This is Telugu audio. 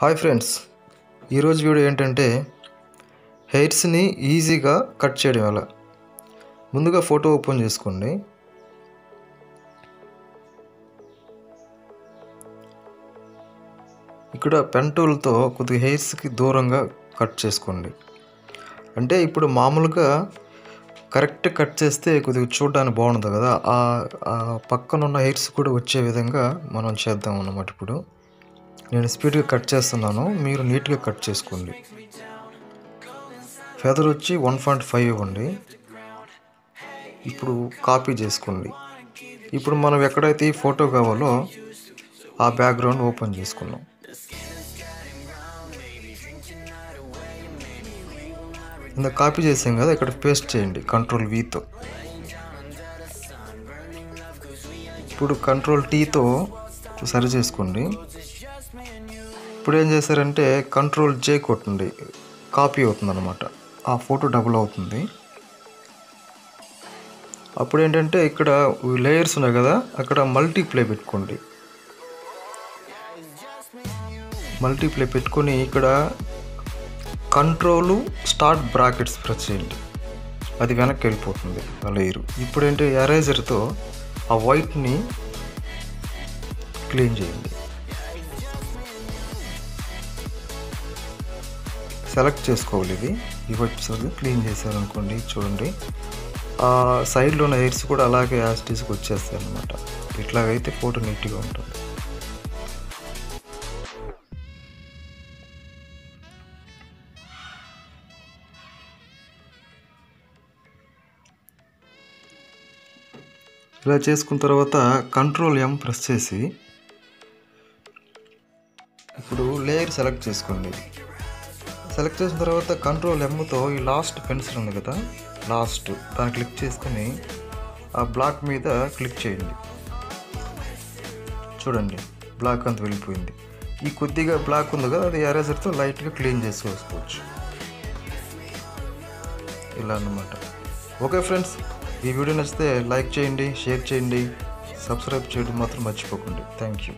హాయ్ ఫ్రెండ్స్ ఈరోజు వీడియో ఏంటంటే హెయిర్స్ని ఈజీగా కట్ చేయడం ఎలా? ముందుగా ఫోటో ఓపెన్ చేసుకోండి. ఇక్కడ పెన్ టూల్తో కొద్దిగా హెయిర్స్కి దూరంగా కట్ చేసుకోండి. అంటే ఇప్పుడు మామూలుగా కరెక్ట్ కట్ చేస్తే కొద్దిగా చూడడానికి బాగుంటుంది కదా ఆ పక్కనున్న పక్కన ఉన్న హెయిర్స్ కూడా వచ్చే విధంగా మనం చేద్దాం అన్నమాట ఇప్పుడు. నేను స్పీడ్గా కట్ చేస్తున్నాను మీరు నీట్గా కట్ చేసుకోండి. ఫెదర్ వచ్చి వన్ పాయింట్ ఫైవ్ ఇవ్వండి. ఇప్పుడు కాపీ చేసుకోండి. ఇప్పుడు మనం ఎక్కడైతే ఈ ఫోటో కావాలో ఆ బ్యాక్గ్రౌండ్ ఓపెన్ చేసుకున్నాం ఇంత కాపీ చేసాం కదా ఇక్కడ పేస్ట్ చేయండి కంట్రోల్ వీతో ఇప్పుడు కంట్రోల్ టీతో సరి చేసుకోండి. ఇప్పుడు ఏం చేశారంటే కంట్రోల్ జే కొట్టండి కాపీ అవుతుంది అనమాట ఆ ఫోటో డబుల్ అవుతుంది. అప్పుడు ఏంటంటే ఇక్కడ లేయర్స్ ఉన్నాయి కదా అక్కడ మల్టీప్లే పెట్టుకోండి. మల్టీప్లే పెట్టుకొని ఇక్కడ కంట్రోలు స్టార్ట్ బ్రాకెట్స్ ప్రెస్ చేయండి. అది వెనక్కి వెళ్ళిపోతుంది ఆ లేయరు ఇప్పుడేంటి ఎరేజర్తో ఆ వైట్ని క్లీన్ చేయండి. సెలెక్ట్ చేసుకోవాలి ఇది. ఈ వచ్చేసరికి క్లీన్ చేశారనుకోండి చూడండి. ఆ సైడ్లో ఉన్న ఎయిర్స్ కూడా అలాగే యాసిటీస్కి వచ్చేస్తాయి అనమాట ఇట్లాగైతే ఫోటో నీట్గా ఉంటుంది. ఇలా చేసుకున్న తర్వాత కంట్రోల్ ఎం ప్రెస్ చేసి ఇప్పుడు లేయర్ సెలెక్ట్ చేసుకోండి. సెలెక్ట్ చేసిన తర్వాత కంట్రోల్ ఎమ్తో ఈ లాస్ట్ పెన్సిల్ ఉంది కదా లాస్ట్ దాన్ని క్లిక్ చేసుకొని ఆ బ్లాక్ మీద క్లిక్ చేయండి. చూడండి బ్లాక్ అంత వెళ్ళిపోయింది. ఈ కొద్దిగా బ్లాక్ ఉంది కదా అది ఎరేజర్తో లైట్గా క్లీన్ చేసుకోవచ్చు. ఇలా అన్నమాట. ఓకే ఫ్రెండ్స్ ఈ వీడియో నచ్చితే లైక్ చేయండి షేర్ చేయండి సబ్స్క్రైబ్ చేయడం మాత్రం మర్చిపోకండి. Thank you